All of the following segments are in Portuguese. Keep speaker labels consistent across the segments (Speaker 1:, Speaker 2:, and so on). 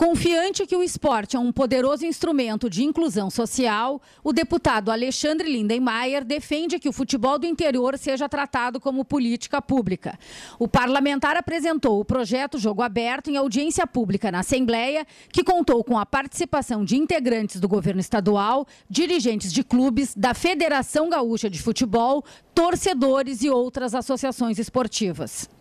Speaker 1: Confiante que o esporte é um poderoso instrumento de inclusão social, o deputado Alexandre Lindenmayer defende que o futebol do interior seja tratado como política pública. O parlamentar apresentou o projeto Jogo Aberto em audiência pública na Assembleia, que contou com a participação de integrantes do governo estadual, dirigentes de clubes, da Federação Gaúcha de Futebol, torcedores e outras associações esportivas.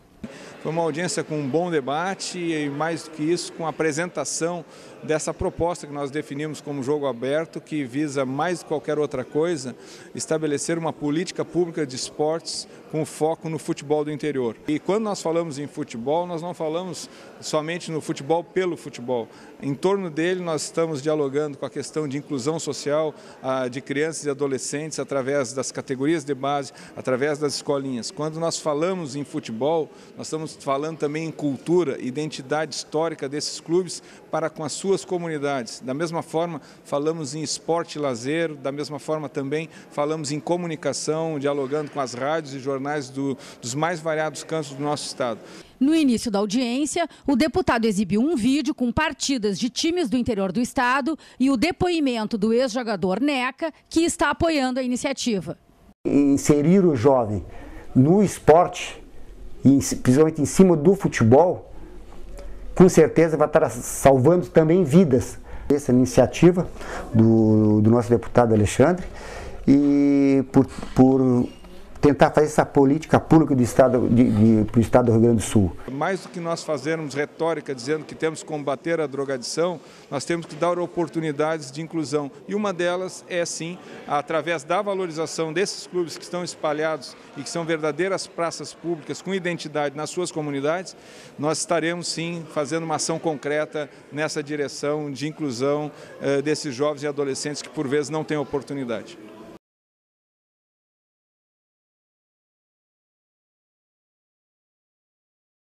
Speaker 2: Foi uma audiência com um bom debate e, mais do que isso, com a apresentação dessa proposta que nós definimos como jogo aberto, que visa, mais do que qualquer outra coisa, estabelecer uma política pública de esportes com foco no futebol do interior. E quando nós falamos em futebol, nós não falamos somente no futebol pelo futebol. Em torno dele, nós estamos dialogando com a questão de inclusão social ah, de crianças e adolescentes através das categorias de base, através das escolinhas. Quando nós falamos em futebol, nós estamos falando também em cultura, identidade histórica desses clubes para com as suas suas comunidades. Da mesma forma, falamos em esporte e lazer, da mesma forma também falamos em comunicação, dialogando com as rádios e jornais do, dos mais variados cantos do nosso estado.
Speaker 1: No início da audiência, o deputado exibiu um vídeo com partidas de times do interior do estado e o depoimento do ex-jogador Neca, que está apoiando a iniciativa.
Speaker 3: Inserir o jovem no esporte, principalmente em cima do futebol, com certeza vai estar salvando também vidas. Essa iniciativa do, do nosso deputado Alexandre e por, por tentar fazer essa política pública do Estado, para o Estado do Rio Grande do Sul.
Speaker 2: Mais do que nós fazermos retórica dizendo que temos que combater a drogadição, nós temos que dar oportunidades de inclusão. E uma delas é, sim, através da valorização desses clubes que estão espalhados e que são verdadeiras praças públicas com identidade nas suas comunidades, nós estaremos, sim, fazendo uma ação concreta nessa direção de inclusão eh, desses jovens e adolescentes que, por vezes, não têm oportunidade.